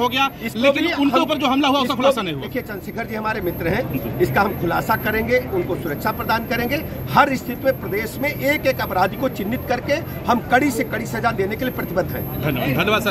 हो गया लेकिन उनके ऊपर जो हमला हुआ उसका खुलासा नहीं हुआ। देखिए चंद्रशेखर जी हमारे मित्र हैं इसका हम खुलासा करेंगे उनको सुरक्षा प्रदान करेंगे। हर स्थिति में प्रदेश में एक एक अपराधी को चिन्हित करके हम कड़ी से कड़ी सजा देने के लिए प्रतिबद्ध हैं। धन्यवाद धन्यवाद